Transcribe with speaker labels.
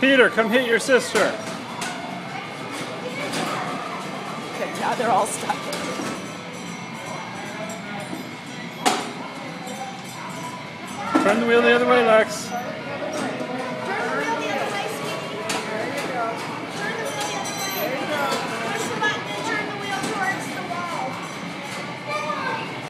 Speaker 1: Peter, come hit your sister.
Speaker 2: Okay, now they're all stuck.
Speaker 1: Turn the wheel the other way, Lex.